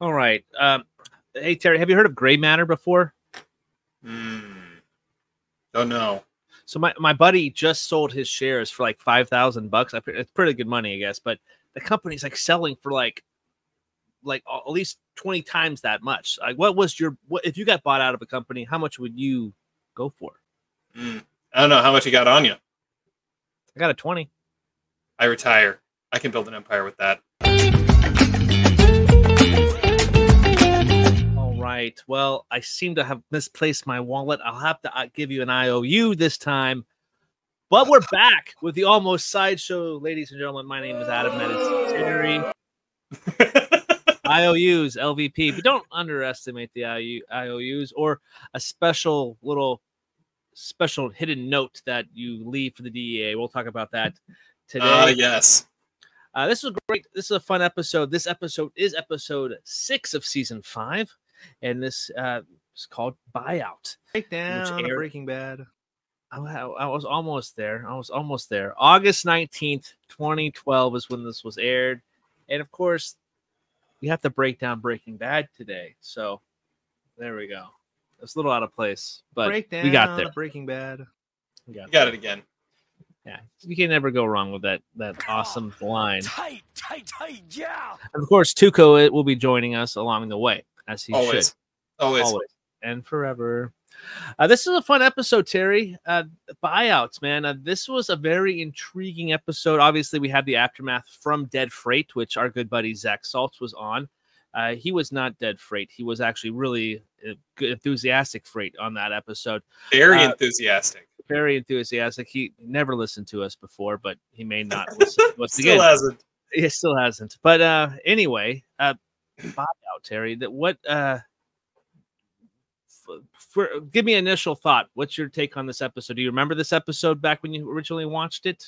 All right. Um, hey Terry, have you heard of gray matter before? Hmm. Don't know. So my, my buddy just sold his shares for like five thousand bucks. It's pretty good money, I guess. But the company's like selling for like like at least twenty times that much. Like, what was your what if you got bought out of a company? How much would you go for? Hmm. I don't know how much you got on you. I got a twenty. I retire. I can build an empire with that. Right. Well, I seem to have misplaced my wallet. I'll have to uh, give you an IOU this time. But we're back with the Almost Sideways, ladies and gentlemen. My name is Adam. Terry. IOUs, LVP. But don't underestimate the IOU, IOUs or a special little special hidden note that you leave for the DEA. We'll talk about that today. Ah, yes. Uh, this was great. This is a fun episode. This episode is episode six of season five, and this uh, is called Buyout. Breakdown aired- Breaking Bad. I, I was almost there. I was almost there. August 19th, 2012 is when this was aired. And of course, we have to break down Breaking Bad today. So there we go. It's a little out of place, but Breakdown we got there. Breaking Bad. We got, You got it again. Yeah. You can never go wrong with that that awesome line. Tight, tight, tight, yeah. And of course, Tuco it will be joining us along the way, as he Always. should. Always. always and forever. Uh, this is a fun episode, Terry. Uh, buyouts, man. Uh, this was a very intriguing episode. Obviously, we had the aftermath from Dead Freight, which our good buddy Zach Saltz was on. Uh, he was not Dead Freight. He was actually really uh, good, enthusiastic Freight on that episode. Very Uh, enthusiastic. Very enthusiastic. He never listened to us before, but he may not listen us Still again. hasn't. It still hasn't. But uh anyway, uh buyout, Terry. That what uh for give me initial thought. What's your take on this episode? Do you remember this episode back when you originally watched it?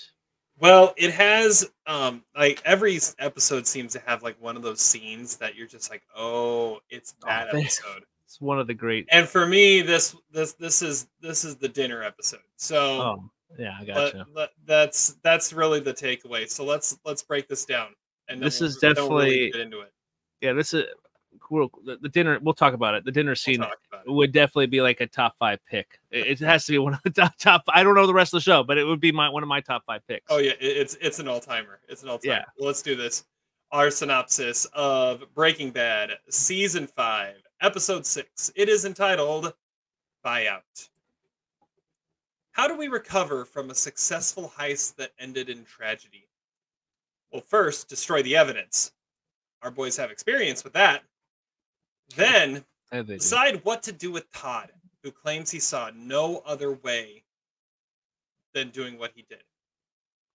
Well, it has um like every episode seems to have like one of those scenes that you're just like, oh, it's that they- episode. It's one of the great And for me, this this this is this is the dinner episode. So Oh, yeah, I gotcha. that's that's really the takeaway. So let's let's break this down. And This is we'll really definitely- get into it. Yeah, this is cool. The, the dinner we'll talk about it. The dinner We'll scene it. would definitely be like a top five pick. It, it has to be one of the top, top I don't know the rest of the show, but it would be my one of my top five picks. Oh yeah, it- it's it's an all timer. It's an all timer. Yeah. Let's do this. Our synopsis of Breaking Bad, season five, episode six. It is entitled "Buyout." How do we recover from a successful heist that ended in tragedy? Well, first, destroy the evidence. Our boys have experience with that. Then decide what to do with Todd, who claims he saw no other way than doing what he did.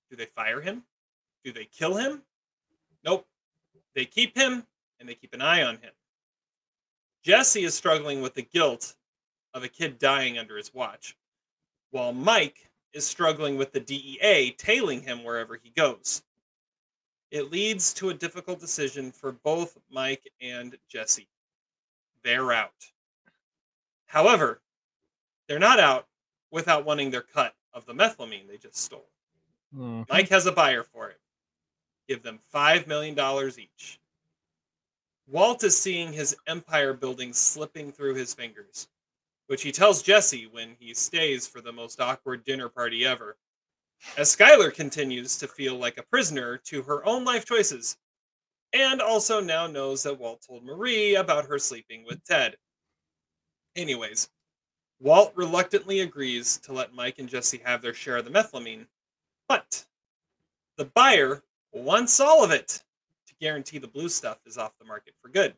Do they fire him? Do they kill him? Nope. They keep him and they keep an eye on him. Jesse is struggling with the guilt of a kid dying under his watch, while Mike is struggling with the DEA tailing him wherever he goes. It leads to a difficult decision for both Mike and Jesse they're out. However, they're not out without wanting their cut of the methylamine they just stole. Mhm. Mike has a buyer for it. Give them $5 million each. Walt is seeing his empire building slipping through his fingers, which he tells Jesse when he stays for the most awkward dinner party ever. As Skyler continues to feel like a prisoner to her own life choices, and also now knows that Walt told Marie about her sleeping with Ted. Anyways, Walt reluctantly agrees to let Mike and Jesse have their share of the methylamine, but the buyer wants all of it to guarantee the blue stuff is off the market for good.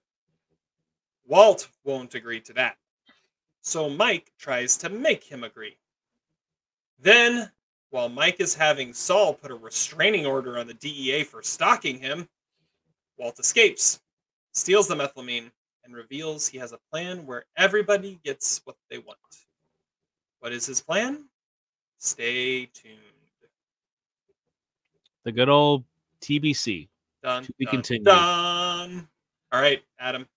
Walt won't agree to that, so Mike tries to make him agree. Then, while Mike is having Saul put a restraining order on the DEA for stalking him, Walt escapes, steals the methylamine, and reveals he has a plan where everybody gets what they want. What is his plan? Stay tuned. The good old TBC. Done. To be done, continued. Done. All right, Adam.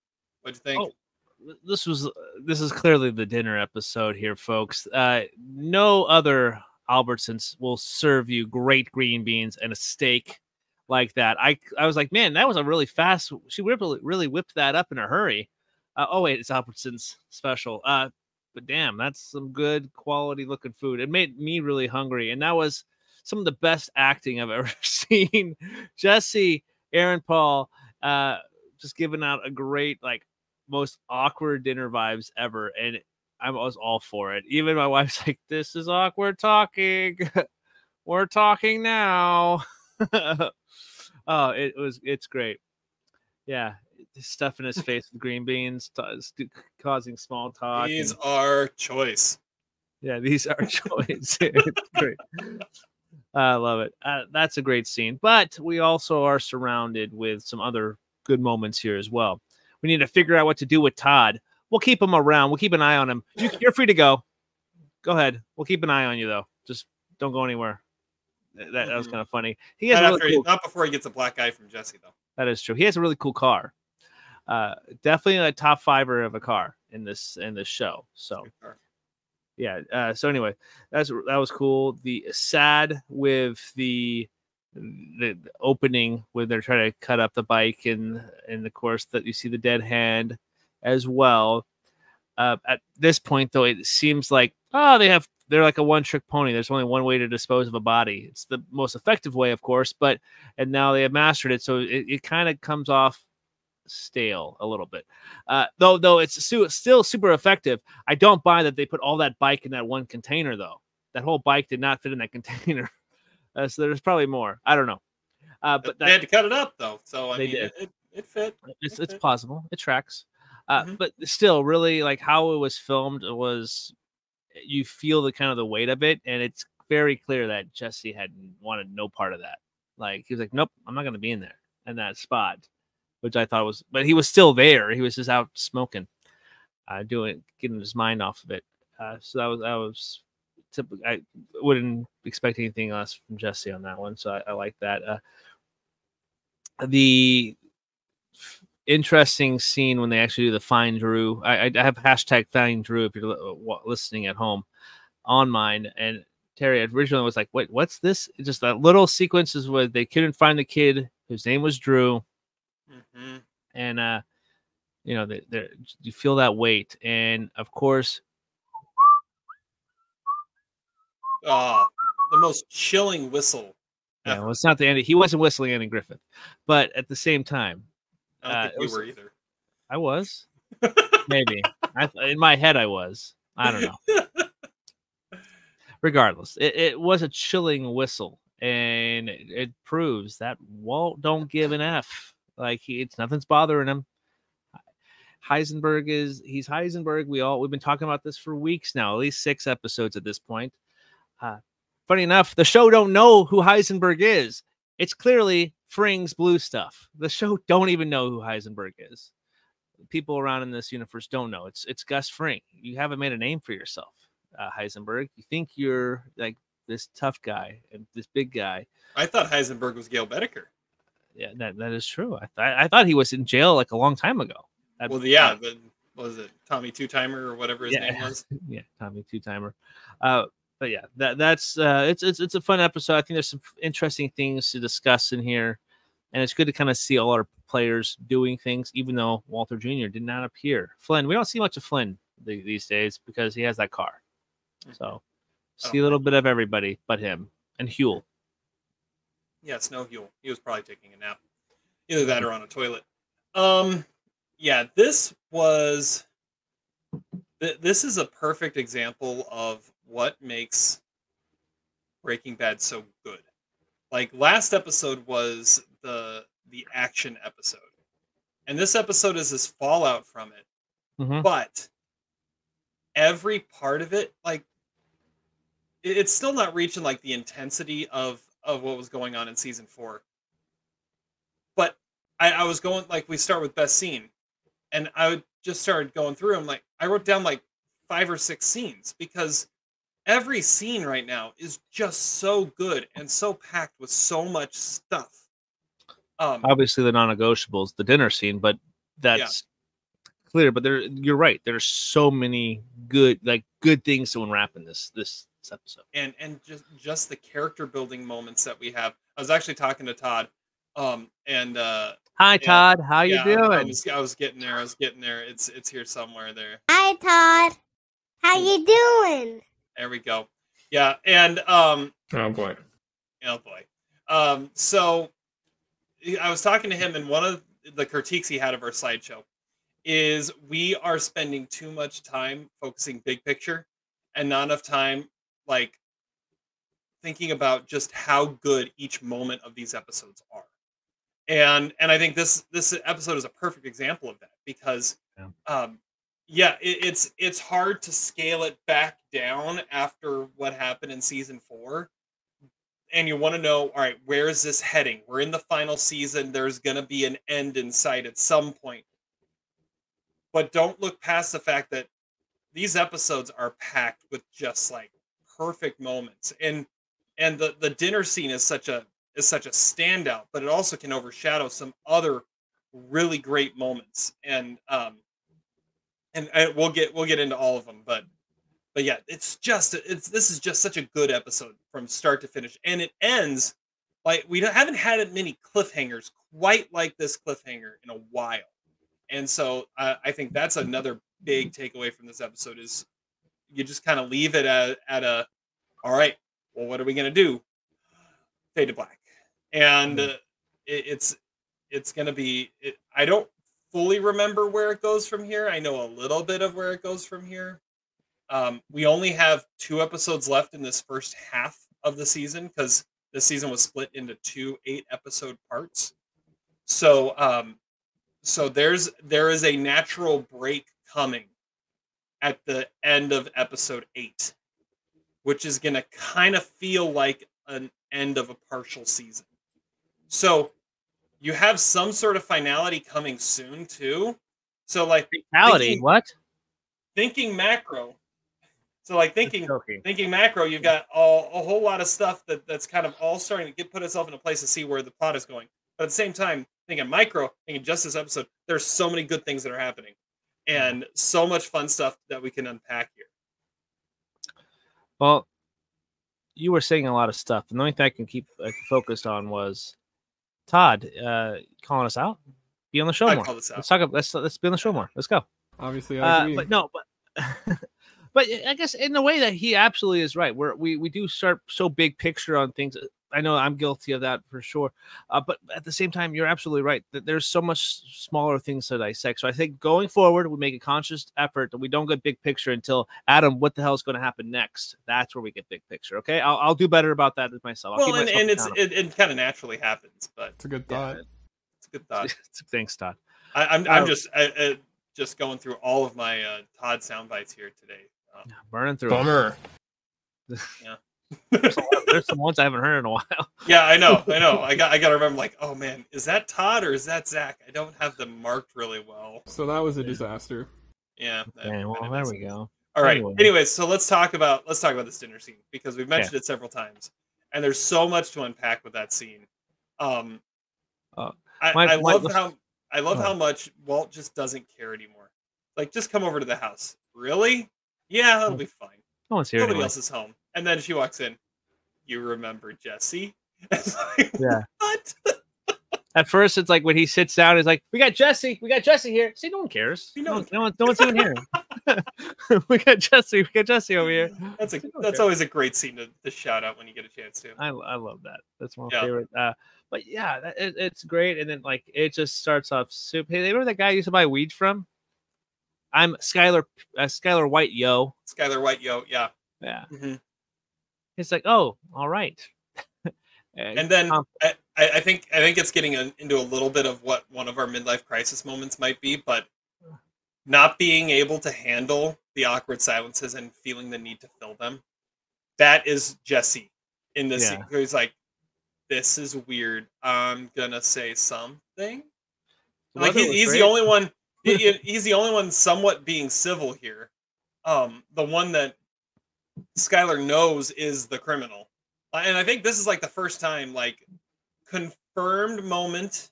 What'd you think? Oh, this was this is clearly the dinner episode here, folks. Uh, no other Albertsons will serve you great green beans and a steak like that. I I was like, man, that was a really fast. She really really whipped that up in a hurry. Uh, oh wait, it's Albertsons special. Uh, but damn, that's some good quality looking food. It made me really hungry, and that was some of the best acting I've ever seen. Jesse, Aaron Paul, uh, just giving out a great like most awkward dinner vibes ever, and I was all for it. Even my wife's like, "This is awkward talking. We're talking now." oh, it was it's great. Yeah, stuff in his face with green beans, t- causing small talk. These and, are choice. yeah, these are choice. great. I love it. Uh, that's a great scene. But we also are surrounded with some other good moments here as well. We need to figure out what to do with Todd. We'll keep him around. We'll keep an eye on him. You, you're free to go. Go ahead. We'll keep an eye on you though. Just don't go anywhere. That, that was Mhm. kind of funny. He has Not, a after really cool, not before he gets a black eye from Jesse, though. that is true. He has a really cool car. Uh, definitely a top fiver of a car in this in this show. So yeah. Uh, so anyway, that's that was cool. The sad with the the, the opening when they're trying to cut up the bike and and of course that you see the dead hand as well. Uh, at this point, though, it seems like oh they have they're like a one trick pony. There's only one way to dispose of a body. It's the most effective way, of course, but and now they have mastered it, so it, it kind of comes off stale a little bit. Uh, though though it's su- still super effective. I don't buy that they put all that bike in that one container though. That whole bike did not fit in that container. Uh, so there's probably more. I don't know. Uh, but they that, had to cut it up, though. So, I They mean, did. it, it, it fit. it's Okay. it's possible. It tracks. Uh, Mhm. But still, really, like how it was filmed was, you feel the kind of the weight of it, and it's very clear that Jesse had wanted no part of that. Like he was like, nope, I'm not going to be in there in that spot, which I thought was, but he was still there. He was just out smoking, uh, doing getting his mind off of it. Uh, so that was that was. typ- I wouldn't expect anything else from Jesse on that one, so I, I like that. Uh, the interesting scene when they actually do the find Drew. I, I have hashtag find Drew if you're listening at home on mine. And Terry originally was like, "Wait, what's this?" Just that little sequences where they couldn't find the kid whose name was Drew, hmm and uh, you know, they, they you feel that weight, and of course, Uh, the most chilling whistle. yeah, well, it's not the end. He wasn't whistling Andy Griffith, but at the same time, I don't uh, think it we was- were either. I was maybe I, in my head I was. I don't know. regardless, it, it was a chilling whistle, and it, it proves that Walt don't give an f. Like he, it's nothing's bothering him. Heisenberg is he's Heisenberg. We all we've been talking about this for weeks now, at least six episodes at this point. Uh, funny enough, the show don't know who Heisenberg is. It's clearly Fring's blue stuff. The show don't even know who Heisenberg is. People around in this universe don't know. It's it's Gus Fring. You haven't made a name for yourself uh, Heisenberg. You think you're like this tough guy and this big guy. I thought Heisenberg was Gale Boetticher. Yeah, that, that is true. I, th- I thought he was in jail like a long time ago. That- Well, yeah, the, was it Tommy Two Timer or whatever his Yeah. name was? yeah, Tommy two timer. Uh, but yeah, that that's uh, it's it's it's a fun episode. I think there's some interesting things to discuss in here, and it's good to kind of see all our players doing things, even though Walter Jr. did not appear. Flynn, we don't see much of Flynn the, these days because he has that car. So see a little bit of everybody but him and Huell. Yeah, no Huell. He was probably taking a nap. Either that or on a toilet. Um, yeah, this was. Th- this is a perfect example of what makes Breaking Bad so good. Like last episode was the the action episode, and this episode is this fallout from it. Mhm. But every part of it, like, it- it's still not reaching like the intensity of of what was going on in season four. But I, I was going like we start with best scene, and I would just started going through. them. like I wrote down like five or six scenes because every scene right now is just so good and so packed with so much stuff. Um, Obviously, the non-negotiables, the dinner scene, but that's clear. But there, you're right. There's so many good, like good things to unwrap in this this, this episode. and and just just the character building moments that we have. I was actually talking to Todd Um, and uh, Hi, Yeah. Todd. How you yeah, I- I doing? was, I was getting there. I was getting there. It's it's here somewhere. There. Hi, Todd. How you doing? There we go. Yeah, and um, Oh boy. oh boy. Um, so I was talking to him, and one of the critiques he had of our slideshow is we are spending too much time focusing big picture and not enough time like thinking about just how good each moment of these episodes are. And and I think this this episode is a perfect example of that because Yeah. um yeah, it, it's it's hard to scale it back down after what happened in season 4 and you want to know all right where is this heading? We're in the final season there's going to be an end in sight at some point. But don't look past the fact that these episodes are packed with just like perfect moments. And and the the dinner scene is such a is such a standout but it also can overshadow some other really great moments. And um and, and we'll get we'll get into all of them but but yeah it's just it's this is just such a good episode from start to finish. And it ends like we don't, haven't had many cliffhangers quite like this cliffhanger in a while. And so uh, i think that's another big takeaway from this episode is you just kind of leave it at, at a all right well what are we going to do? Fade to black. And uh, it, it's it's going to be it, i don't fully remember where it goes from here. I know a little bit of where it goes from here. Um, we only have two episodes left in this first half of the season because the season was split into two eight episode parts. So um so there's there is a natural break coming at the end of episode eight which is going to kind of feel like an end of a partial season. So you have some sort of finality coming soon too so like Fatality. thinking- What? thinking macro so like thinking thinking macro, you've got all, a whole lot of stuff that, that's kind of all starting to get put itself in a place to see where the plot is going. But at the same time, thinking micro, thinking just this episode, there's so many good things that are happening, and so much fun stuff that we can unpack here. Well, you were saying a lot of stuff. And The only thing I can keep uh, focused on was Todd uh, calling us out. Be on the show I more. call this out. Let's talk. About, let's let's be on the show more. Let's go. Obviously, I Uh, agree. but no, but but I guess in a way that he absolutely is right. We're, we we do start so big picture on things. I know I'm guilty of that for sure. Uh, but at the same time, you're absolutely right that there's so much smaller things to dissect. So I think going forward, we make a conscious effort that we don't get big picture until Adam, what the hell is going to happen next? That's where we get big picture. Okay, I'll, I'll do better about that myself. I'll well, keep and, myself and it's it, it kind of naturally happens, but it's a good Yeah. thought. it's a good thought. Thanks, Todd. I, I'm I'm Oh. just I, I, just going through all of my uh, Todd sound bites here today. Um, Burning through. 'em. Bummer. There's some- There's some ones I haven't heard in a while. Yeah, I know, I know. I got, I got to remember. Like, oh man, is that Todd or is that Zach? I don't have them marked really well. So that was a disaster. Yeah. that Okay, well, there makes we go. All right. Anyway. Anyways, so let's talk about let's talk about this dinner scene because we've mentioned it several times, and there's so much to unpack with that scene. Um, Uh, I, my- I my- love how I love Oh. how much Walt just doesn't care anymore. Like, just come over to the house. Really? Yeah, that'll be fine. No one's here Nobody anyway. else is home. And then she walks in. You remember Jesse? Like, Yeah. What? At first, it's like when he sits down, he's like, "We got Jesse, we got Jesse here." See, no one cares. No, one, no, one, no one's even here. we got Jesse, we got Jesse over here. That's a that's cares. always a great scene to, to shout out when you get a chance to. I, I love that. That's one of my Yeah. favorite. Uh, but yeah, that, it, it's great. And then like it just starts off super. Hey, remember that guy I used to buy weed from? I'm Skyler, uh, Skyler White, yo. Skyler White, yo, yeah. Yeah, Mhm. It's like, oh, all right. And then um, I, I think I think it's getting into a little bit of what one of our midlife crisis moments might be, but not being able to handle the awkward silences and feeling the need to fill them. That is Jesse in this. Yeah. He's like, "This is weird. I'm gonna say something." like he, he's the only one. he- he's the only one somewhat being civil here. Um, the one that Skyler knows is the criminal, Uh, and I think this is like the first time, like, confirmed moment.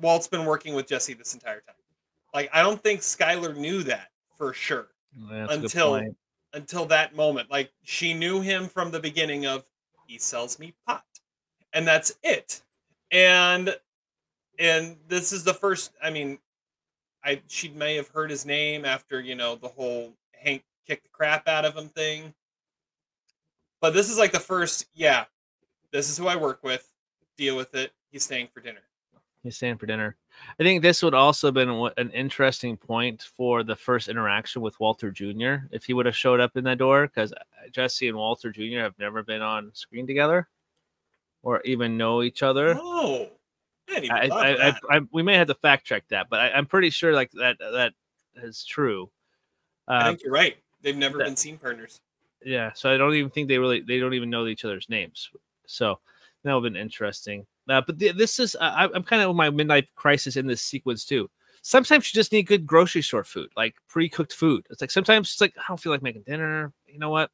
Walt's been working with Jesse this entire time. Like, I don't think Skyler knew that for sure that's until until that moment. Like she knew him from the beginning of he sells me pot. and that's it. And and this is the first. I mean, I she may have heard his name after you know the whole Hank kicked the crap out of him thing. But this is like the first. Yeah, this is who I work with. Deal with it. He's staying for dinner. He's staying for dinner. I think this would also have been an interesting point for the first interaction with Walter Jr. if he would have showed up in that door because Jesse and Walter Jr. have never been on screen together or even know each other. Oh, I I, I, I, we may have to fact check that, but I, I'm pretty sure like that that is true. I Uh, think you're right. They've never that- been seen partners. yeah, so I don't even think they really they don't even know each other's names. So that would have been interesting. Uh, but th- this is I, I'm kind of in my midnight crisis in this sequence too. Sometimes you just need good grocery store food, like pre-cooked food. It's like sometimes it's like I don't feel like making dinner. You know what?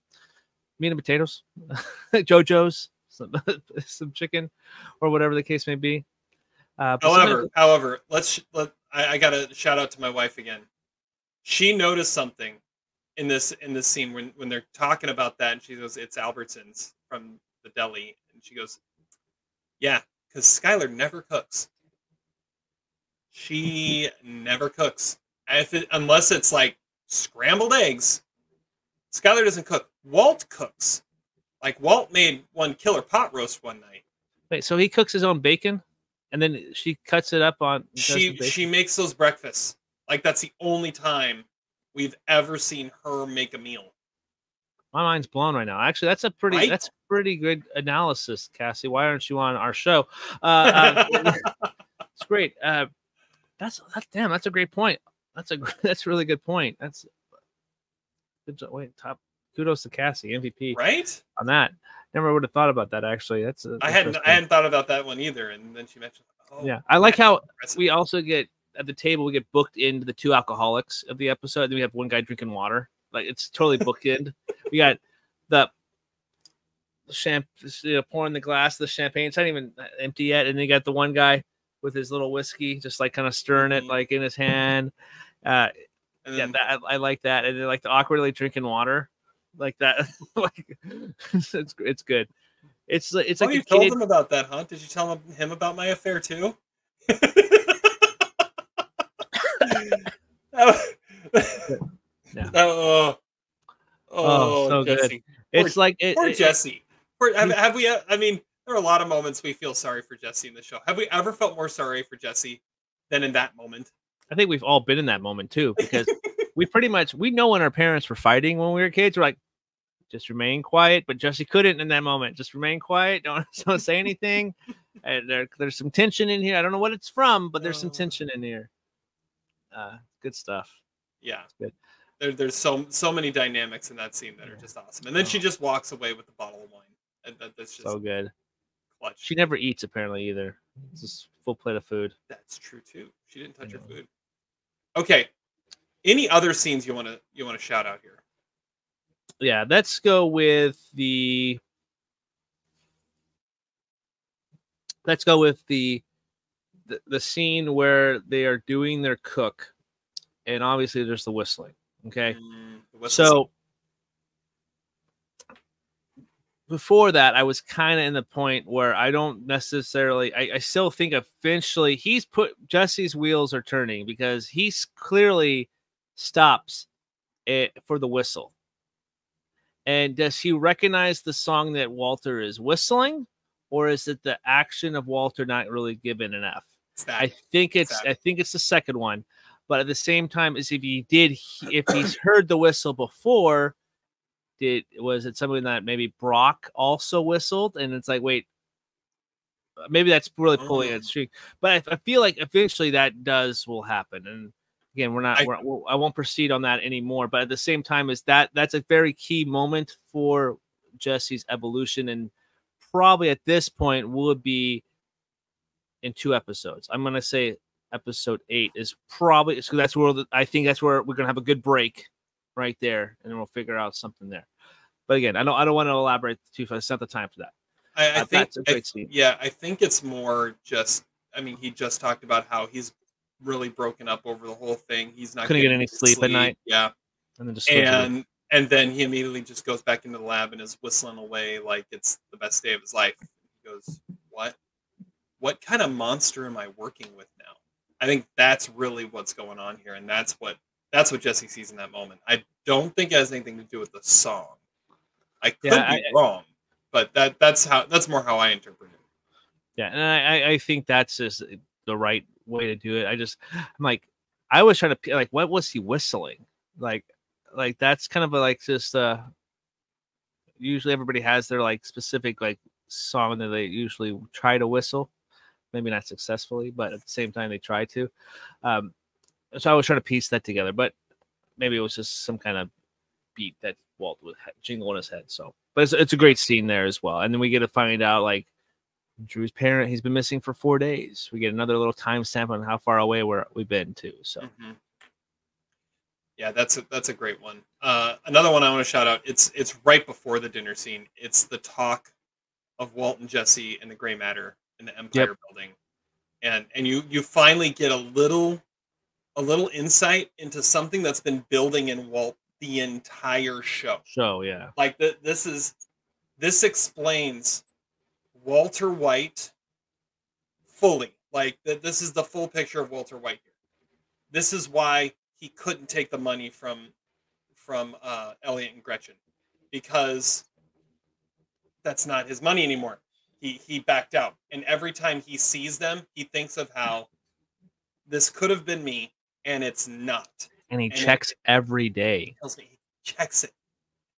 Meat and potatoes, JoJo's, some some chicken, or whatever the case may be. Uh, However, however, let's let I, I got to shout out to my wife again. She noticed something in this in this scene when when they're talking about that, and she goes, "It's Albertsons from the deli," and she goes, "Yeah, because Skyler never cooks. She never cooks, if it, unless it's like scrambled eggs. Skyler doesn't cook. Walt cooks. Like Walt made one killer pot roast one night. Wait, so he cooks his own bacon, and then she cuts it up on. she she makes those breakfasts. Like that's the only time we've ever seen her make a meal. My mind's blown right now. Actually, that's a pretty Right? that's pretty good analysis, Cassie. Why aren't you on our show? Uh, uh, it's great. Uh, that's that, damn. That's a great point. That's a that's a really good point. That's good. job. Wait, top kudos to Cassie MVP right? on that. Never would have thought about that actually. That's a, I hadn't. I hadn't thought about that one either. And then she mentioned, oh, Yeah, I like how we also get at the table we get booked into the two alcoholics of the episode. Then we have one guy drinking water. Like it's totally bookend. we got the champ you know, pouring the glass, of the champagne. It's not even empty yet, and then you got the one guy with his little whiskey, just like kind of stirring it Mhm. like in his hand. Uh, and yeah, that, I, I like that, and then like the awkwardly drinking water, like that. like it's it's good. It's it's oh, like you told kid. him about that, huh? Did you tell him, him about my affair too? Yeah. Oh, oh, Oh, so good. Jesse. It's like it, Poor it- Jesse. Poor, have, have we? uh, I mean, there are a lot of moments we feel sorry for Jesse in the show. Have we ever felt more sorry for Jesse than in that moment? I think we've all been in that moment too, because we pretty much we know when our parents were fighting when we were kids. We're like, just remain quiet. But Jesse couldn't in that moment. Just remain quiet. Don't don't say anything. and there, there's some tension in here. I don't know what it's from, but there's some Oh. tension in here. Uh, good stuff. Yeah, good. There, there's so so many dynamics in that scene that are just awesome. And then she Oh. just walks away with the bottle of wine. And that, that's just So good. clutch. She never eats apparently either. It's just full plate of food. That's true too. She didn't touch her food. Okay. Any other scenes you want to you want to shout out here? Yeah, let's go with the. Let's go with the, the the scene where they are doing their cook, and obviously there's the whistling. Okay, Mm, so before that, I was kind of in the point where I don't necessarily. I, I still think eventually he's put Jesse's wheels are turning because he's clearly stops it for the whistle. And does he recognize the song that Walter is whistling, or is it the action of Walter not really given enough? I think it's. I think it's the second one, but at the same time, as if he did, he- if he's heard the whistle before, did was it something that maybe Brock also whistled? And it's like, wait, uh, maybe that's really pulling at string. But I, I feel like eventually that does will happen. And again, we're not, I- we're, I won't proceed on that anymore. But at the same time, is that that's a very key moment for Jesse's evolution, and probably at this point would be in two episodes. I'm gonna say episode eight is probably so that's where the, I think that's where we're gonna have a good break right there, and then we'll figure out something there. But again, I don't I don't want to elaborate too fast. It's not the time for that. I, I Uh, think I- yeah, I think it's more just. I mean, he just talked about how he's really broken up over the whole thing. He's not Couldn't get any sleep at night. Yeah, And then just and and then he immediately just goes back into the lab and is whistling away like it's the best day of his life. He goes, what what kind of monster am I working with now? I think that's really what's going on here, and that's what that's what Jesse sees in that moment. I don't think it has anything to do with the song. I could Yeah, be wrong, but that that's how that's more how I interpret it. Yeah, and I, I- I think that's just the right way to do it. I just, I'm like, I was trying to like, what was he whistling? Like, like that's kind of a, like just uh. Usually, everybody has their like specific like song that they usually try to whistle, maybe not successfully, but at the same time they try to. Um, so I was trying to piece that together, but maybe it was just some kind of beat that Walt would ha- jingle in his head. So, but it's, it's a great scene there as well, and then we get to find out like Drew's parent, he's been missing for four days. We get another little timestamp on how far away we're we've been too. So Mhm. Yeah, that's a, that's a great one. Uh, another one I want to shout out. It's it's right before the dinner scene. It's the talk of Walt and Jesse and the Gray Matter in the Empire Building, and and you you finally get a little a little insight into something that's been building in Walt the entire show. Show, yeah, Like the, this is this explains Walter White fully. Like that this is the full picture of Walter White here. This is why he couldn't take the money from from uh, Elliott and Gretchen because that's not his money anymore. He he backed out, and every time he sees them, he thinks of how this could have been me, and it's not and he And it- checks every day. tells me he checks it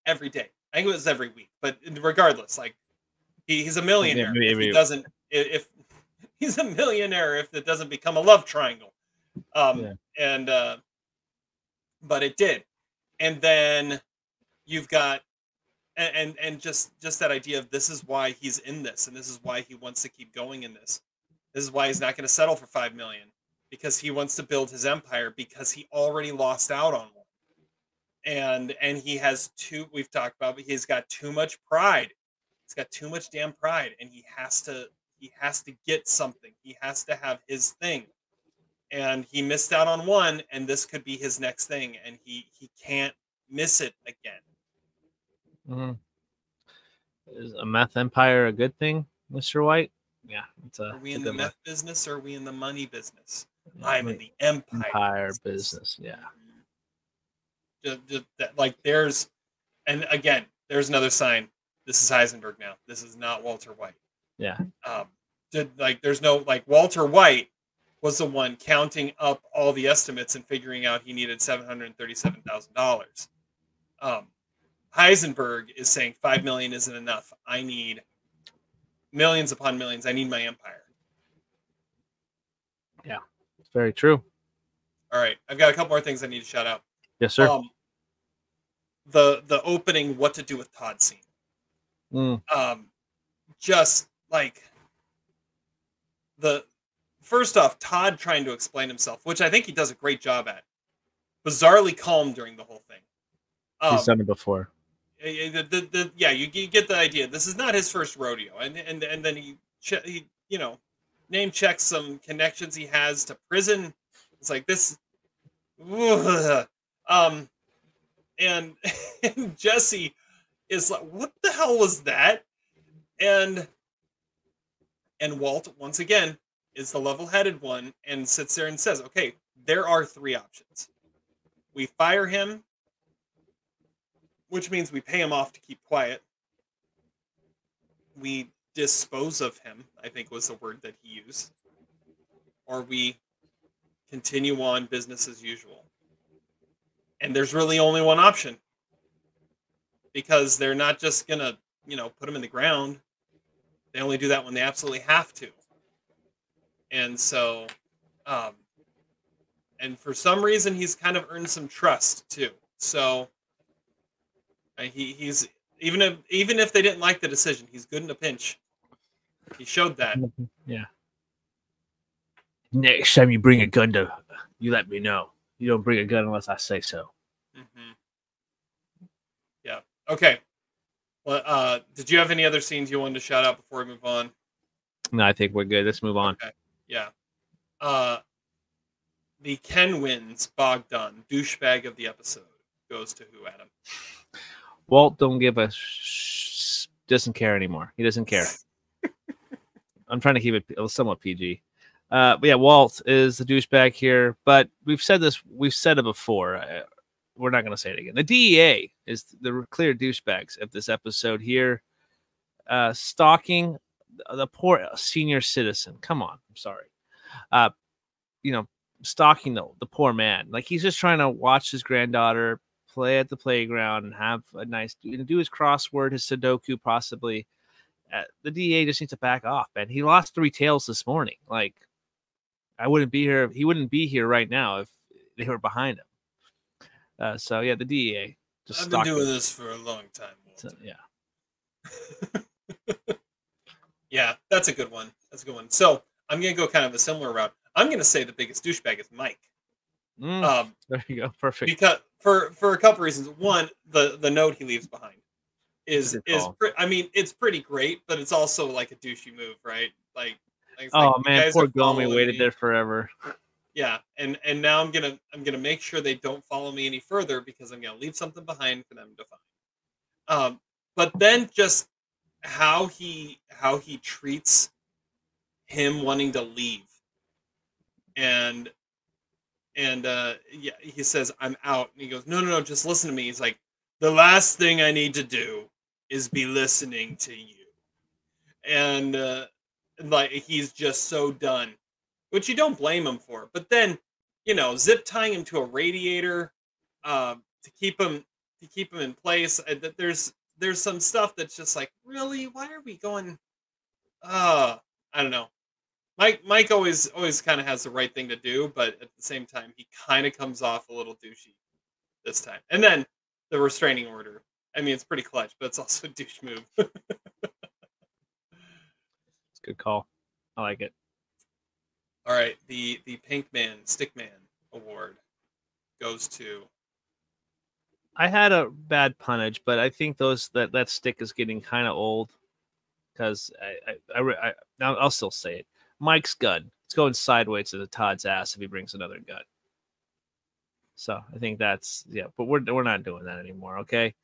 every day. I think it was every week, but regardless, like he, he's a millionaire. maybe if he doesn't, i- if he's a millionaire, if it doesn't become a love triangle, um, Yeah. and uh, but it did, and then you've got and, and and just just that idea of this is why he's in this, and this is why he wants to keep going in this. This is why he's not going to settle for five million because he wants to build his empire because he already lost out on one. And and he has too we've talked about but he's got too much pride. He's got too much damn pride and he has to he has to get something. He has to have his thing. And he missed out on one and this could be his next thing and he he can't miss it again Mhm. Is a meth empire a good thing, Mister White? Yeah, it's a, are we it's in the meth business or are we in the money business one. i'm in the empire, empire business. Yeah, Just, just that, like there's and again there's another sign this is heisenberg now this is not walter white yeah, um did like there's no like walter white was the one counting up all the estimates and figuring out he needed $737000 um heisenberg is saying 5 million isn't enough. I need millions upon millions. I need my empire. Yeah, it's very true. all right i've got a couple more things i need to shout out. Yes, sir. um the the opening what to do with todd scene. Mm, um just like the first off todd trying to explain himself which i think he does a great job at bizarrely calm during the whole thing. Um, he's done it before. The, the, the, yeah you, you get the idea. This is not his first rodeo and and, and then he, che- he you know name checks some connections he has to prison. It's like this ugh. um and, and jesse is like what the hell was that? And and walt once again is the level-headed one and sits there and says okay there are three options. We fire him which means we pay him off to keep quiet. We dispose of him i think was the word that he used. Or we continue on business as usual. And there's really only one option. Because they're not just gonna you know put him in the ground. They only do that when they absolutely have to. And so um and for some reason he's kind of earned some trust too. So he he's even if even if they didn't like the decision he's good in a pinch he showed that Yeah. Next time you bring a gun to, you let me know. You don't bring a gun unless I say so. hmm Yeah. Okay. Well, uh, did you have any other scenes you wanted to shout out before we move on? No, I think we're good. Let's move on. Okay. Yeah. Uh, the Ken wins Bogdan douchebag of the episode goes to who? Adam. Walt don't give a sh- doesn't care anymore. He doesn't care. I'm trying to keep it somewhat PG. Uh, but yeah, Walt is the douchebag here. But we've said this, we've said it before. Uh, we're not going to say it again. The DEA is the clear douchebags of this episode here, uh, stalking the poor senior citizen. Come on, I'm sorry. Uh, you know, stalking the the poor man. Like he's just trying to watch his granddaughter play at the playground and have a nice and do his crossword, his Sudoku, possibly. Uh, the DA just needs to back off, man. He lost three tails this morning. Like, I wouldn't be here. He wouldn't be here right now if they were behind him. Uh, so yeah, the DEA just I've been doing him. this for a long time. So, yeah, Yeah, that's a good one. That's a good one. So I'm gonna go kind of a similar route. I'm gonna say the biggest douchebag is Mike. Mm, Um, there you go, perfect. because for for a couple reasons. One, the the note he leaves behind is is pre- I mean it's pretty great, but it's also like a douchey move, right? Like, like Oh like, man, poor Gomi waited me. there forever. Yeah, and and now I'm gonna I'm gonna make sure they don't follow me any further because I'm gonna leave something behind for them to find. Um, but then just how he how he treats him wanting to leave, and and uh, yeah, he says I'm out, and he goes no no no just listen to me. He's like the last thing I need to do is be listening to you, and uh, like he's just so done which you don't blame him for. But then, you know, zip tying him to a radiator um, to keep him to keep him in place. uh, th- There's there's some stuff that's just like, really, why are we going? Uh, I don't know. Mike Mike always always kind of has the right thing to do, but at the same time, he kind of comes off a little douchey this time. And then the restraining order. I mean, it's pretty clutch, but it's also a douche move. It's a good call. I like it. All right, the the Pink Man Stickman Award goes to I had a bad punnage, but I think those that that stick is getting kind of old because I I, I, I now I'll still say it. Mike's gun. It's going sideways to the Todd's ass if he brings another gun. So I think that's yeah, but we're we're not doing that anymore. Okay,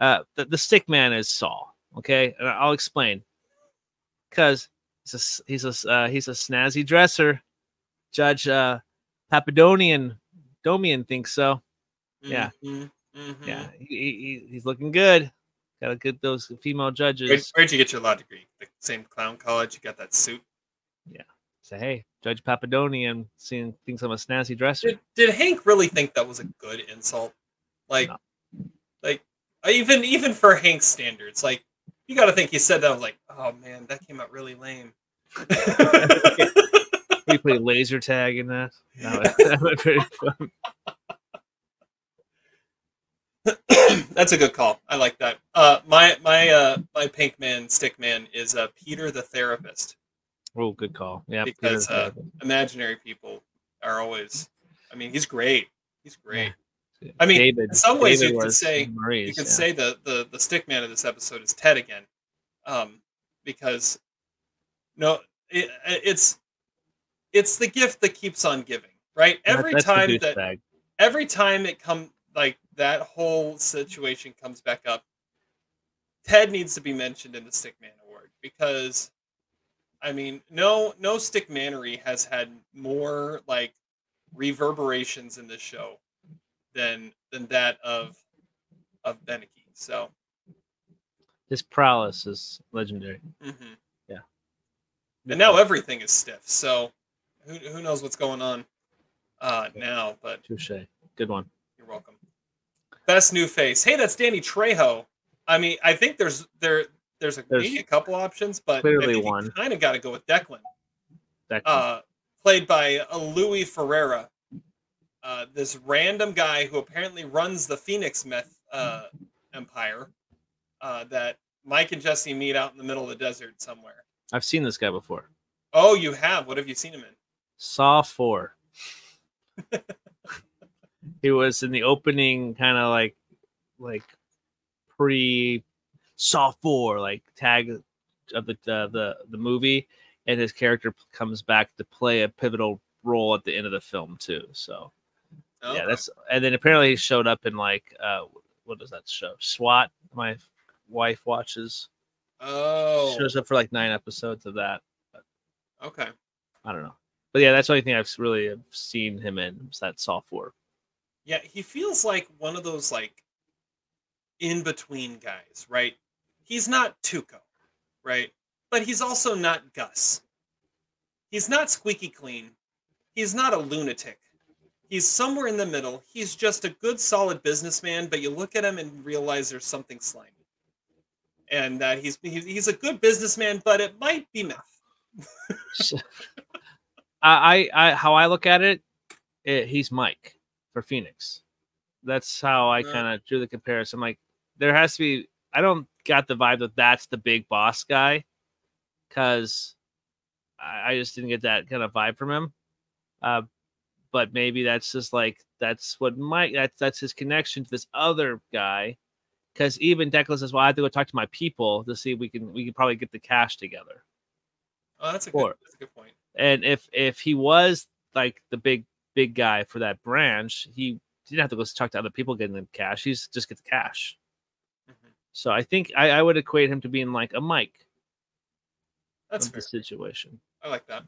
uh, the the stick man is Saul. Okay, and I'll explain. Because he's a he's a uh, he's a snazzy dresser. Judge uh, Papadonian Domian thinks so. Yeah. Mhm, mhm. Yeah, he, he, he's looking good. Got to get those female Where, judges. where'd you get your law degree? The same clown college? You got that suit? Say, hey, Judge Papadonian seeing thinks I'm a snazzy dresser. Did, did Hank really think that was a good insult? Like, No. like even even for Hank's standards, like you got to think he said that. I was like, oh man, that came out really lame. We play laser tag in that. That was, that was pretty fun. That's a good call. I like that. Uh, my my uh, my pink man stick man is uh, Peter the therapist. Oh, good call. Yeah, Because, uh, Imaginary people are always. I mean, he's great. He's great. I mean, David, in some ways David you could say- Marie's, you could yeah. say the the the stick man of this episode is Ted again, um, because no, it, it's it's the gift that keeps on giving, right? Every time that douchebag. every time it come like that whole situation comes back up, Ted needs to be mentioned in the Stickman Award because, I mean, no no Stickmanery has had more like reverberations in this show than than that of of Beneke. So, his prowess is legendary. mhm. Good and now everything is stiff. So, who who knows what's going on uh, now? But touche. Good one. You're welcome. Best new face. Hey, that's Danny Trejo. I mean, I think there's there there's a, There's maybe a couple options, but clearly one. Kind of got to go with Declan, That uh, played by Louis Ferreira. Uh, this random guy who apparently runs the Phoenix Meth uh, Empire. Uh, that Mike and Jesse meet out in the middle of the desert somewhere. I've seen this guy before. Oh, you have. What have you seen him in? Saw four. he was in the opening, kind of like, like pre Saw four, like tag of the uh, the the movie, and his character comes back to play a pivotal role at the end of the film too. So Oh, yeah, that's and then apparently he showed up in like uh what does that show? SWAT. My wife watches. oh. Shows up for like nine episodes of that. Okay. I don't know. But yeah, that's the only thing I've really seen him in is that Saw 4. Yeah, he feels like one of those like in between guys, right? He's not Tuco, right? But he's also not Gus. He's not squeaky clean. He's not a lunatic. He's somewhere in the middle. He's just a good, solid businessman, but you look at him and realize there's something slimy. And that he's he's a good businessman, but it might be meth. So- I, I, how I look at it, it, he's Mike for Phoenix. That's how I kind of drew the comparison. Like, there has to be. I don't got the vibe that that's the big boss guy, because I, I just didn't get that kind of vibe from him. Uh, but maybe that's just like that's what Mike. That's that's his connection to this other guy. Because even Declan says, "Well, I have to go talk to my people to see if we can we can probably get the cash together." Oh, that's a Or- good that's a good point. and if if he was like the big big guy for that branch, he didn't have to go talk to other people getting the cash. He's just get the cash. So I think I, I would equate him to being like a Mike That's the situation. I like that.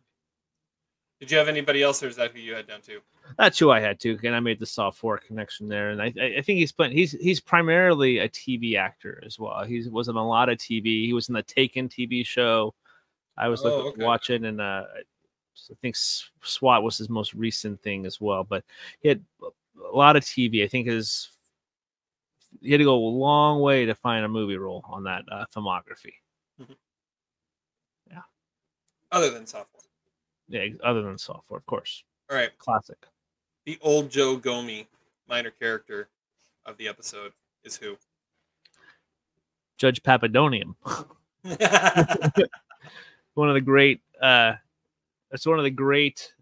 Did you have anybody else, or is that who you had down to? That's who I had to, and I made the Saw Four connection there. And I, I I think he's playing. He's he's primarily a TV actor as well. He was in a lot of TV. He was in the Taken TV show. I was Oh, looking, okay. watching, and uh, I think SWAT was his most recent thing as well. But he had a lot of TV. I think his he had to go a long way to find a movie role on that uh, filmography. Yeah. Other than Saw Four. Yeah, other than Saw Four, of course, All right. classic. The old Joe Gomi, minor character of the episode, is who? Judge Papadonium. one of the great uh it's one of the great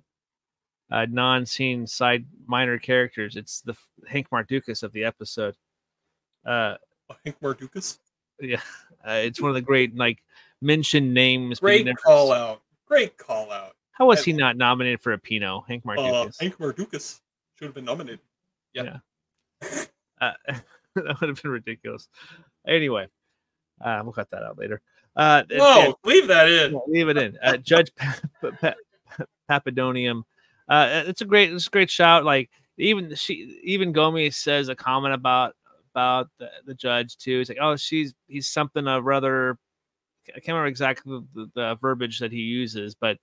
uh non-scene side minor characters it's the hank mardukas of the episode uh Hank Mardukas. yeah uh, it's one of the great like mentioned names Great call out. Great call out. how was I- he not nominated for a pinot hank Uh, Hank Mardukas should have been nominated. Yeah. uh, that would have been ridiculous anyway uh we'll cut that out later uh and- Whoa, leave that in. Leave it in. Uh, Judge pa- Pa- Pa- Papadonium. Uh, it's a great, it's a great shout. Like even she, even Gomi says a comment about about the, the judge too. He's like, oh, she's he's something of rather. I can't remember exactly the, the verbiage that he uses, but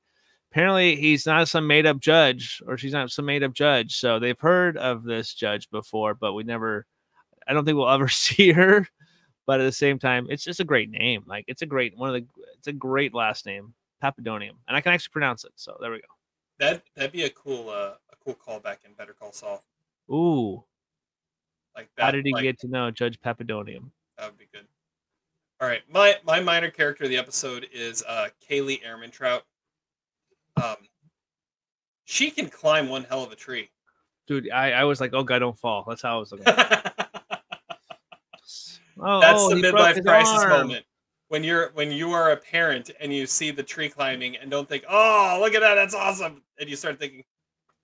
apparently he's not some made up judge, or she's not some made up judge. So they've heard of this judge before, but we never. I don't think we'll ever see her but at the same time, it's just a great name. Like it's a great one of the it's a great last name, Papadonium, and I can actually pronounce it. So there we go. That that'd be a cool uh, a cool callback in Better Call Saul. Ooh, Like that. how did he like, get to know Judge Papadonium? That would be good. All right, my my minor character of the episode is uh, Kaylee Ehrmantraut. Um, she can climb one hell of a tree. Dude, I, I was like, oh god, don't fall. That's how I was looking. Oh, That's oh, the midlife crisis arm. moment when you're when you are a parent and you see the tree climbing and don't think, "Oh, look at that, that's awesome," and you start thinking,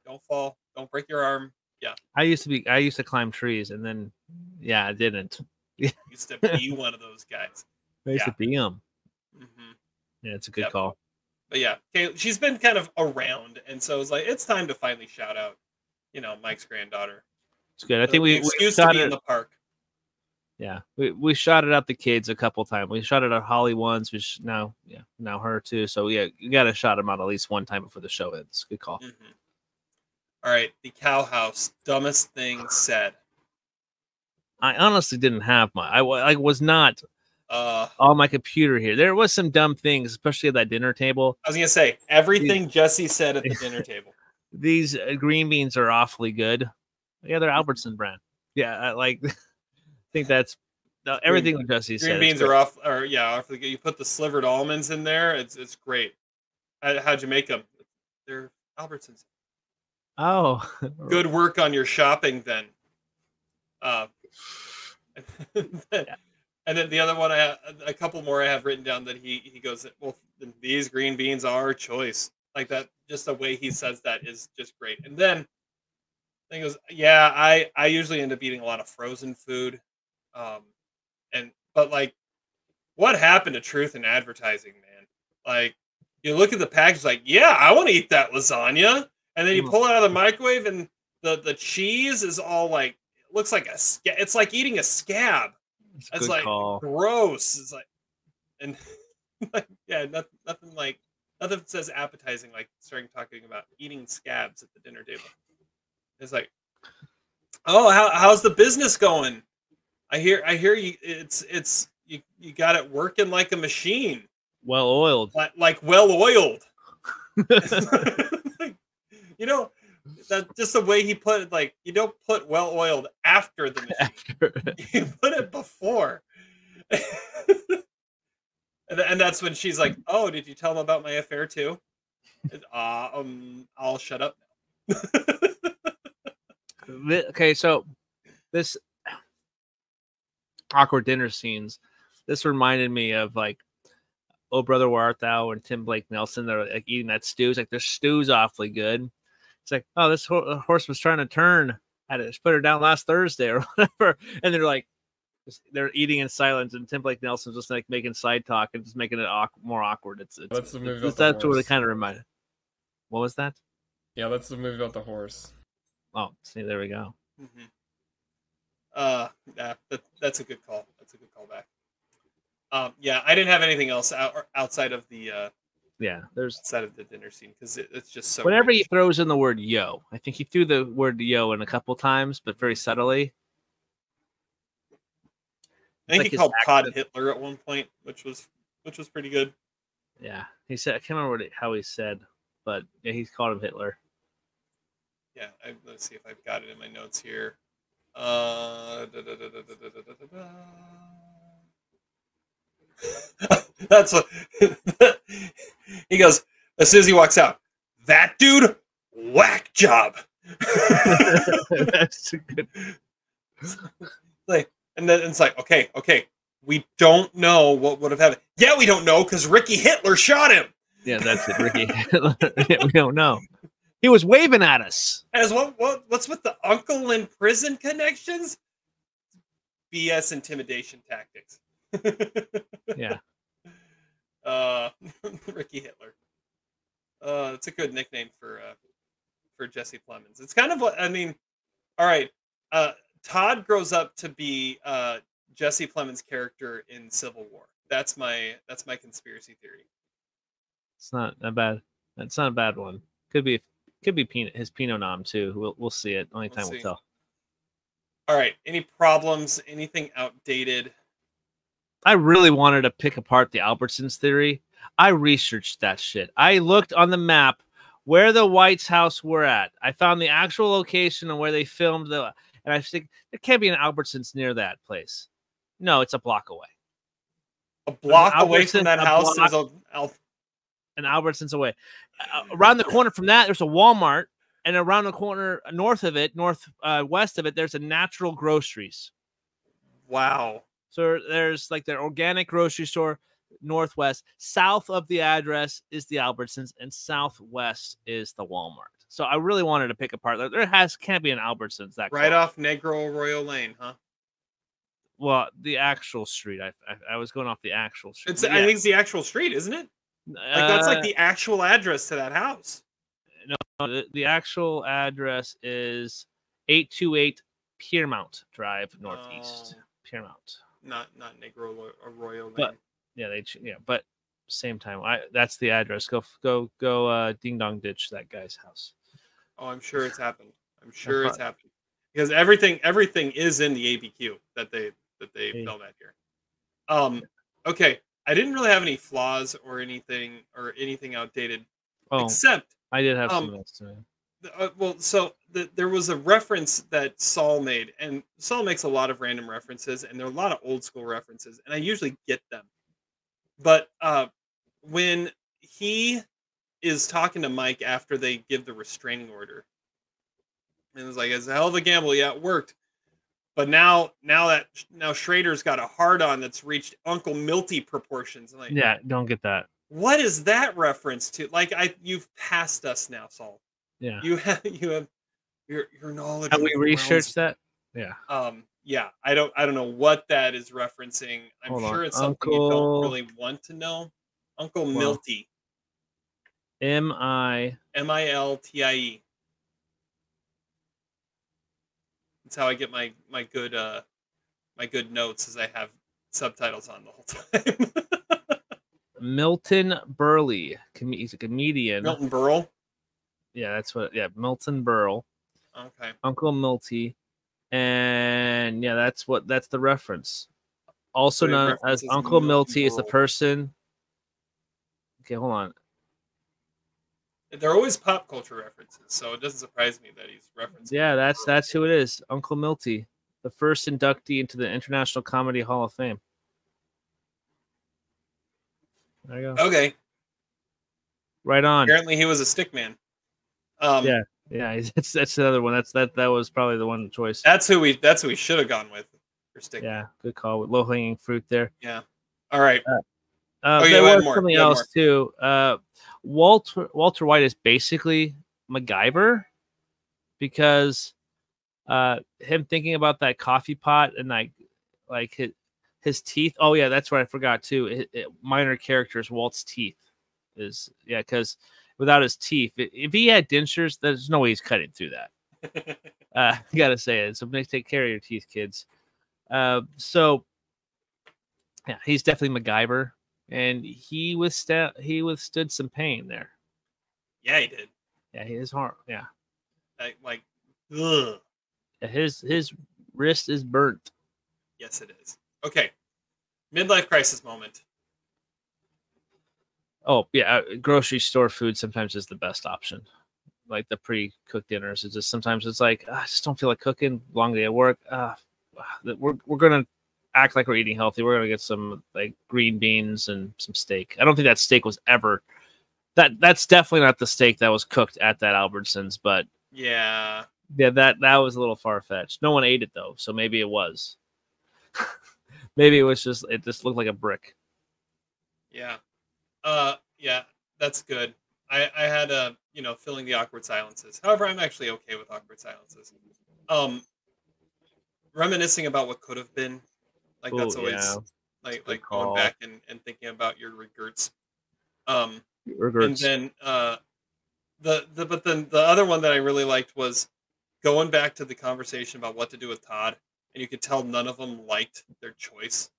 "Don't fall, don't break your arm." I used to be I used to climb trees, and then yeah, I didn't. You used to be one of those guys. I used Yeah. to be him. hmm Yeah, it's a good Yep. call. But yeah, she's been kind of around, and so it's like it's time to finally shout out, you know, Mike's granddaughter. It's good. I The- think we, we shot be in the park. Yeah, we, we shot it at the kids a couple times. We shot it at Holly once, which now yeah now her too. So yeah, you got to shot them out at least one time before the show ends. Good call. Mhm. All right, the cow house. Dumbest thing said. I honestly didn't have my I, I was not Uh, on my computer here. There was some dumb things, especially at that dinner table. I was gonna say everything Jesse said at the dinner table. These uh, green beans are awfully good. Yeah, they're Albertson brand. Yeah, I like. I think that's uh, everything that Jesse said. Green beans are off, or yeah, off the, you put the slivered almonds in there. It's it's great. How, how'd you make them? They're Albertsons. Oh, Good work on your shopping then. Uh, and then the other one, I ha- a couple more I have written down that he he goes, well, these green beans are a choice. Like that, just the way he says that is just great. And then he goes, yeah, I I usually end up eating a lot of frozen food, um, and but like, what happened to truth in advertising, man? Like, you look at the package like, yeah, I want to eat that lasagna. And then you Mm. pull it out of the microwave and the, the cheese is all like it looks like a it's like eating a scab. It's good like call. gross. It's like and like yeah, nothing, nothing like nothing says appetizing like starting talking about eating scabs at the dinner table. It's like, oh, how, how's the business going? I hear I hear you. It's it's you you got it working like a machine, Well oiled. like like well oiled. you know that just the way he put it. Like you don't put well oiled after the machine. you put it before. and, and that's when she's like, "Oh, did you tell him about my affair too?" And, Uh, um, I'll shut up now. Okay, so this awkward dinner scenes. This reminded me of like, oh brother, where art thou? And Tim Blake Nelson. They're like eating that stew. It's like their stew's awfully good. It's like, oh, this ho- uh, horse was trying to turn. Had to put her down last Thursday or whatever. And they're like, just- they're eating in silence, and Tim Blake Nelson's just like making side talk and just making it awk- more awkward. It's, it's, That's the movie it's- about the that's what it kind of reminded. What was that? Yeah, that's the movie about the horse. Oh, see, there we go. Mhm. Uh, yeah, that, that's a good call. That's a good call back. Um, yeah, I didn't have anything else out, outside of the uh, Yeah, there's outside of the dinner scene because it, it's just so. Whenever he throws in the word yo, I think he threw the word yo in a couple times, but very subtly. I think like he called Todd. Hitler at one point, which was which was pretty good. Yeah, he said I can't remember what it, how he said, but yeah, he called him Hitler. Yeah, I, let's see if I've got it in my notes here. Uh, da, da, da, da, da, da, da, da, da. That's what he goes as soon as he walks out. That dude, whack job. That's a good. like, and then it's like, okay, okay, we don't know what would have happened. Yeah, we don't know because Ricky Hitler shot him. Yeah, that's it, Ricky. We don't know. He was waving at us. As what, what what's with the uncle in prison connections? BS intimidation tactics. Yeah, Uh, Ricky Hitler. Uh, it's a good nickname for uh, for Jesse Plemons. It's kind of what I mean. All right, uh, Todd grows up to be uh, Jesse Plemons' character in Civil War. That's my that's my conspiracy theory. it's not a bad. It's not a bad one. Could be could be his Pinot Nom too. We'll we'll see it. Only We'll time see. will tell. All right, any problems? Anything outdated? I really wanted to pick apart the Albertsons theory. I researched that shit. I looked on the map where the White's house were at. I found the actual location and where they filmed the. And I think there can't be an Albertsons near that place. No, it's a block away. A block away from that house block- is a An Albertsons away. Uh, around the corner from that, there's a Walmart, and around the corner north of it, north uh, west of it, there's a Natural Groceries. wow. So there's like their organic grocery store northwest. South of the address is the Albertsons, and southwest is the Walmart. So I really wanted to pick apart. There- There has can't be an Albertsons that Right close. off Negra Arroyo Lane, huh? Well, the actual street. I I, I was going off the actual street. It's I think it's the actual street, isn't it? Like that's Uh, like the actual address to that house. no, the, the actual address is eight two eight Piermont Drive Northeast. Oh, Piermont. Not not Negra Arroyo Lane. But- Yeah, they yeah, but same time. I that's the address. Go go go. Uh, ding dong ditch that guy's house. oh, I'm sure it's happened. I'm sure it's happened because everything everything is in the ABQ that they that they Okay. film at here. Um. Okay, I didn't really have any flaws or anything or anything outdated Oh, except I did have um, some notes. Uh, well, so the, there was a reference that Saul made, and Saul makes a lot of random references, and there are a lot of old school references, and I usually get them. But uh, when he is talking to Mike after they give the restraining order, and it's like it's a hell of a gamble. Yeah, it worked. But now, now that now Schrader's got a hard on that's reached Uncle Milty proportions. I'm like, Yeah, don't get that. what is that reference to? Like, I you've passed us now, Saul Yeah. you have you have your your knowledge Have we researched that? Yeah. um yeah i don't i don't know what that is referencing i'm Hold on. sure it's something you don't really want to know uncle Well, milty M I. M I L T I E. That's how I get my my good uh my good notes as I have subtitles on the whole time. Milton Berle. Com- he's a comedian. Milton Berle. Yeah, that's what. Yeah, Milton Berle, Okay. Uncle Milty, and yeah, that's what. That's the reference. Also So known as Uncle Milty is the person. Okay, hold on. They're always pop culture references, so it doesn't surprise me that he's referencing. Yeah, that's that's who it is. Uncle Milty, the first inductee into the International Comedy Hall of Fame. There you go. Okay. Right on. Apparently, he was a stick man. Um, Yeah. Yeah, that's that's the other one. That's that that was probably the one choice. That's who we. That's who we should have gone with. Yeah, good call with low hanging fruit there. Yeah. All right. Uh, Oh, there had was something else too. Uh, Walter Walter White is basically MacGyver because uh, him thinking about that coffee pot and like like his his teeth. Oh yeah, that's what I forgot too. It, it- minor characters. Walt's teeth is yeah because without his teeth, if he had dentures, there's no way he's cutting through that. Uh, you gotta say it. So make take care of your teeth, kids. Uh, so yeah, he's definitely MacGyver, and he withstood he withstood some pain there. yeah, he did. Yeah, his heart. Yeah, Like, like, ugh. His his wrist is burnt. Yes, it is. Okay. Midlife crisis moment. Oh yeah, uh, grocery store food sometimes is the best option. Like the pre-cooked dinners, it's just sometimes it's like "Ah, I just don't feel like cooking. Long day at work. Uh, we're we're gonna act like we're eating healthy. We're gonna get some like green beans and some steak. I don't think that steak was ever that. That's definitely not the steak that was cooked at that Albertsons. But Yeah. yeah, that that was a little far fetched. No one ate it though, so maybe it was. maybe it was just it just looked like a brick. Yeah. Uh yeah, that's good. I I had uh, you know, filling the awkward silences. However, I'm actually okay with awkward silences. Um reminiscing about what could have been. Like that's always yeah. like like call. going back and, and thinking about your regrets. Um and then uh the the but then the other one that I really liked was going back to the conversation about what to do with Todd, and you could tell none of them liked their choice,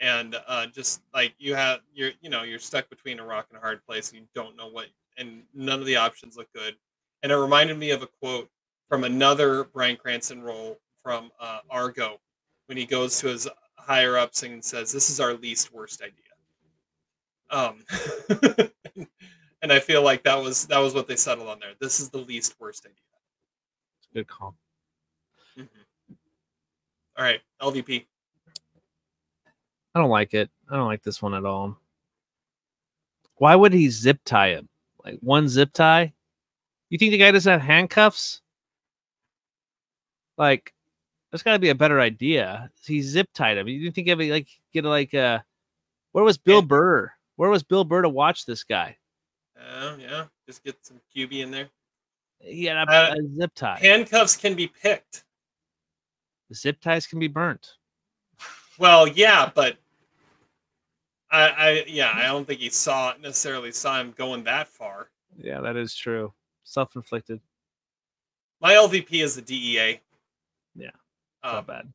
and uh, just like you have you're you know you're stuck between a rock and a hard place, and you don't know what, and none of the options look good, and it reminded me of a quote from another Bryan Cranston role from uh, Argo when he goes to his higher ups and says, "This is our least worst idea." Um, and I feel like that was that was what they settled on there. This is the least worst idea. it's a Good call. Mhm. All right, LVP. I don't like it. I don't like this one at all. Why would he zip tie him? Like one zip tie? You think the guy doesn't have handcuffs? Like, there's got to be a better idea. He zip tied him. You didn't think of it like get like uh, where was Bill Yeah. Burr? Where was Bill Burr to watch this guy? Uh, yeah, just get some Kuby in there. He had a, Uh, a zip tie. Handcuffs can be picked. The Zip ties can be burnt. Well, yeah, but I, I yeah, I don't think he saw necessarily saw him going that far. Yeah, that is true. Self inflicted. My LVP is the DEA. Yeah, Um, Not bad.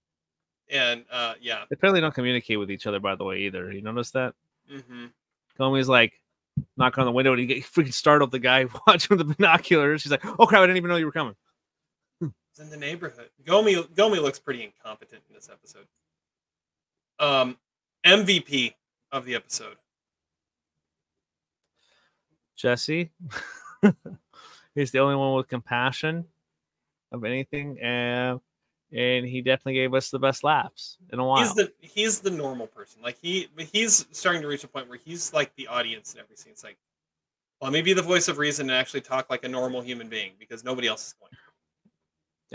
and uh, yeah. They apparently don't communicate with each other, by the way, either. You notice that? hmm Gomi's like knock on the window and he get, freaking startled the guy watching with the binoculars. She's like, "Oh crap! I didn't even know you were coming." It's in the neighborhood. Gomi Gomi looks pretty incompetent in this episode. Um, MVP of the episode. Jesse, he's the only one with compassion of anything, and and he definitely gave us the best laughs in a while. He's the he's the normal person. Like he he's starting to reach a point where he's like the audience in every scene. It's like, well, let me be the voice of reason and actually talk like a normal human being because nobody else is going.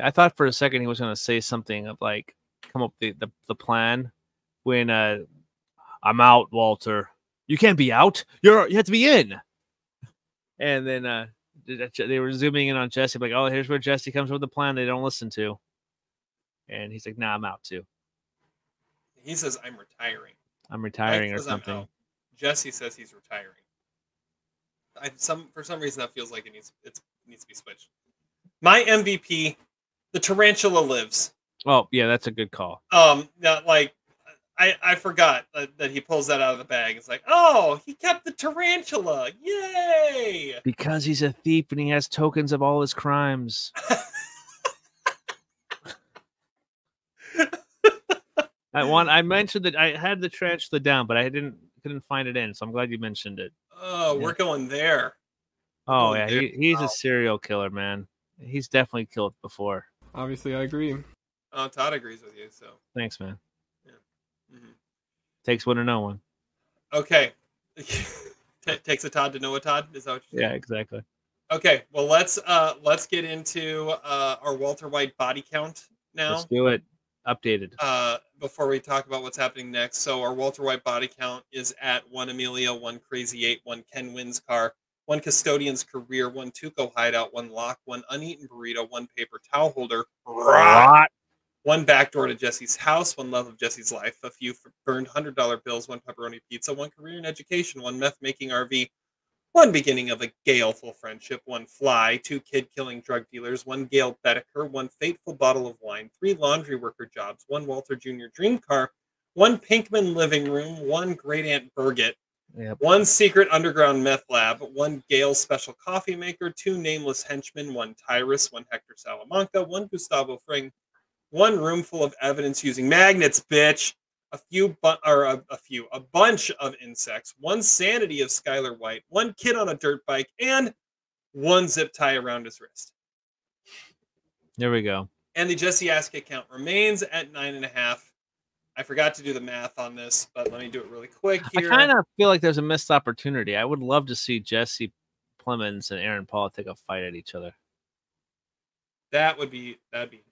I thought for a second he was going to say something of like, come up with the, the, the plan when uh, I'm out, Walter. You can't be out. You're you have to be in. And then uh, th- th- they were zooming in on Jesse, like, oh, here's where Jesse comes with the plan they don't listen to. And he's like, nah, I'm out too. He says I'm retiring. I'm Mike retiring or something. Jesse says he's retiring. I, some for some reason that feels like it needs it's, it needs to be switched. My MVP, the tarantula lives. Oh yeah, that's a good call. Um, not like I I forgot that, that he pulls that out of the bag. It's like, oh, he kept the tarantula. Yay! Because he's a thief and he has tokens of all his crimes. I want. I mentioned that I had the tarantula down, but I didn't couldn't find it in. So I'm glad you mentioned it. Oh, we're going there. Oh Oh, yeah, dude, he, he's wow. a serial killer, man. He's definitely killed before. Obviously, I agree. Oh, Todd agrees with you. So, Thanks, man. Mhm. Takes one to know one. okay. T- takes a Todd to know a Todd. Is that what you're Yeah, exactly. Okay. Well, let's uh let's get into uh our Walter White body count now. Let's do it. Updated. uh, before we talk about what's happening next. So our Walter White body count is at one Amelia, one Crazy Eight, one Ken Wynn's car, one Custodian's career, one Tuco hideout, one lock, one uneaten burrito, one paper towel holder, Rot. One back door to Jesse's house, one love of Jesse's life, a few burned hundred dollar bills, one pepperoni pizza, one career in education, one meth making RV, one beginning of a galeful friendship, one fly, two kid killing drug dealers, one Gale Boetticher, one fateful bottle of wine, three laundry worker jobs, one Walter Jr. dream car, one Pinkman living room, one great aunt Burgett, Yep. one secret underground meth lab, one Gale special coffee maker, two nameless henchmen, one Tyrus, one Hector Salamanca, one Gustavo Fring, one room full of evidence using magnets, bitch, a few bu- or a, a few, a bunch of insects, one sanity of Skyler White, one kid on a dirt bike, and one zip tie around his wrist. There we go. And the Jesse Askett count remains at nine and a half. I forgot to do the math on this, but let me do it really quick here. I kind of feel like there's a missed opportunity. I would love to see Jesse Plemons and Aaron Paul take a fight at each other. That would be that'd be.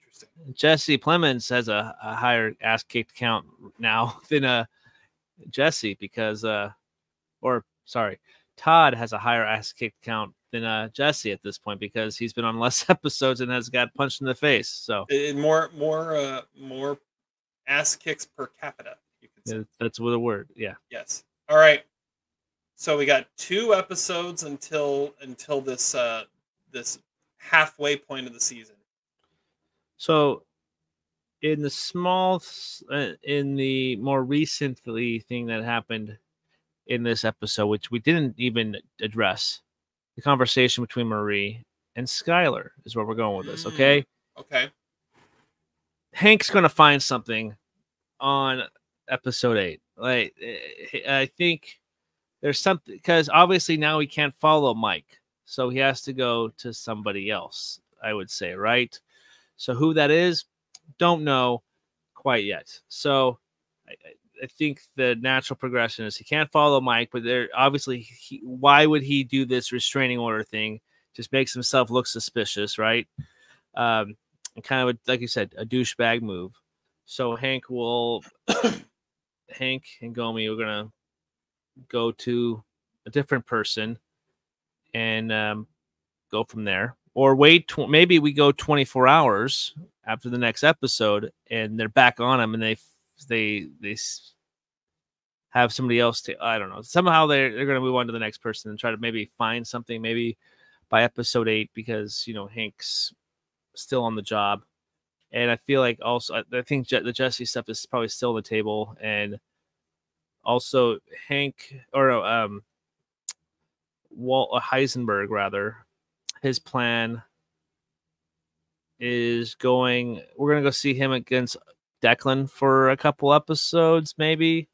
Jesse Plemons has a, a higher ass kicked count now than uh Jesse because uh or sorry, Todd has a higher ass kicked count than uh Jesse at this point because he's been on less episodes and has got punched in the face. So It- more more uh more ass kicks per capita, you could say. yeah, that's with a word. Yeah. Yes. All right. So we got two episodes until until this uh this halfway point of the season. So, in the small, uh, in the more recently thing that happened in this episode, which we didn't even address, the conversation between Marie and Skyler is where we're going with this. Mm. Okay, Okay. Hank's going to find something on episode eight. Like, eh, I think there's something because obviously now he can't follow Mike, so he has to go to somebody else. I would say, right? So who that is, don't know quite yet. So I, I- think the natural progression is he can't follow Mike, but there obviously he, why would he do this restraining order thing? Just makes himself look suspicious, right? Um, and kind of a, like you said, a douchebag move. So Hank will, Hank and Gomi are gonna go to a different person and um, go from there, or wait. Tw- maybe we go 24 hours after the next episode, and they're back on him, and they they they have somebody else to. I don't know. Somehow they're they're gonna move on to the next person and try to maybe find something. Maybe by episode eight, because you know Hank's still on the job, and I feel like also I- I think Je- the Jesse stuff is probably still on the table, and also Hank or um Walt uh, Heisenberg rather, his plan is going. We're gonna go see him against Declan for a couple episodes, maybe,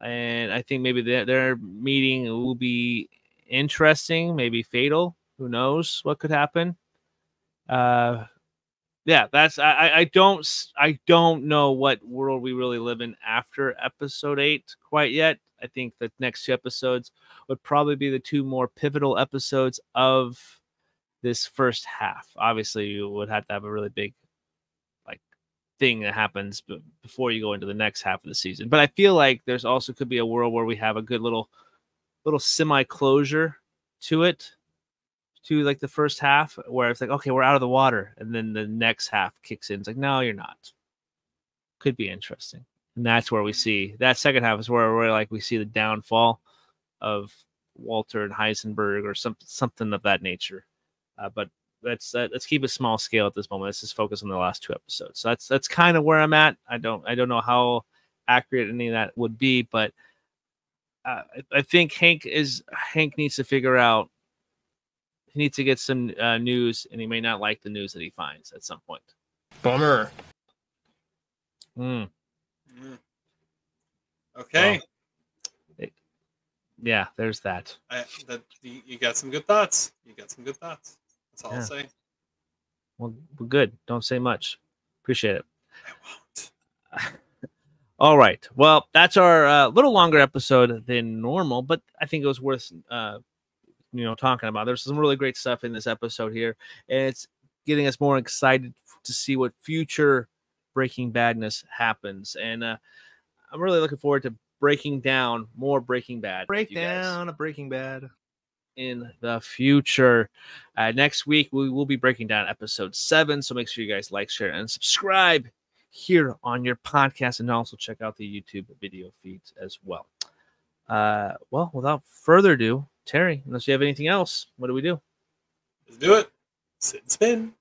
and I think maybe their their meeting will be interesting, maybe fatal. Who knows what could happen? Uh, yeah, that's I I- don't I don't know what world we really live in after episode eight quite yet. I think the next two episodes would probably be the two more pivotal episodes of this first half. Obviously, you would have to have a really big like thing that happens b- before you go into the next half of the season. But I feel like there's also could be a world where we have a good little little semi closure to it to like the first half where it's like okay we're out of the water and then the next half kicks in it's like no you're not could be interesting and that's where we mm-hmm. see that second half is where we're like we see the downfall of Walter and Heisenberg or some something of that nature. Uh, but let's uh, let's keep it small scale at this moment. Let's just focus on the last two episodes. So that's that's kind of where I'm at. I don't I don't know how accurate any of that would be, but uh, I, I think Hank is Hank needs to figure out. He needs to get some uh, news, and he may not like the news that he finds at some point. Bummer. Hmm. Mm. Okay. Yeah, there's that. I, that, you, you got some good thoughts. You got some good thoughts. That's all Yeah. I'll say. Well, well, good. Don't say much. Appreciate it. I won't. All right. Well, that's our uh, little longer episode than normal, but I think it was worth uh, you know talking about. There's some really great stuff in this episode here, and it's getting us more excited to see what future Breaking Badness happens. And uh, I'm really looking forward to breaking down more Breaking Bad. with you guys of Breaking Bad. In the future. Uh, next week, we will be breaking down episode seven. So make sure you guys like, share, and subscribe here on your podcast, and also check out the YouTube video feeds as well. Uh, well, without further ado, Terry, unless you have anything else, what do we do? Let's do it. Sit and spin.